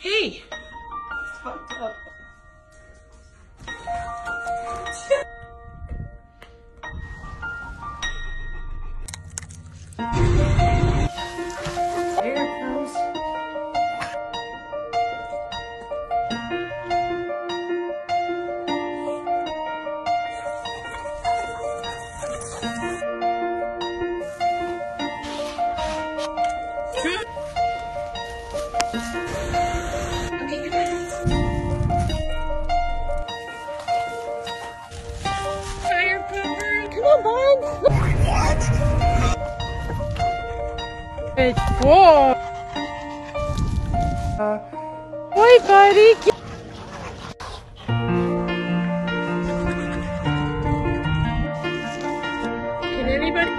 Hey! It's fucked up. Here it It's four. Uh, Oi, buddy. Can anybody?